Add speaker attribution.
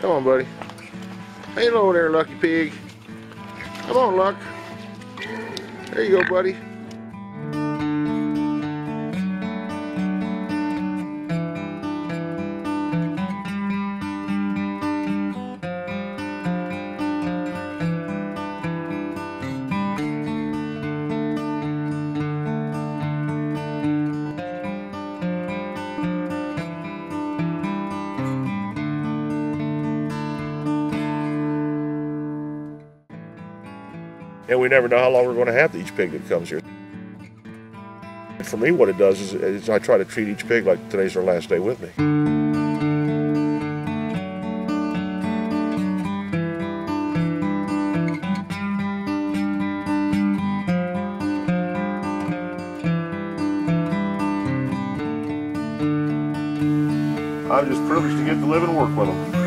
Speaker 1: Come on, buddy. Hey, hello there, Lucky Pig. Come on, Luck. There you go, buddy. And we never know how long we're going to have each pig that comes here. For me, what it does is, is I try to treat each pig like today's their last day with me. I'm just privileged to get to live and work with them.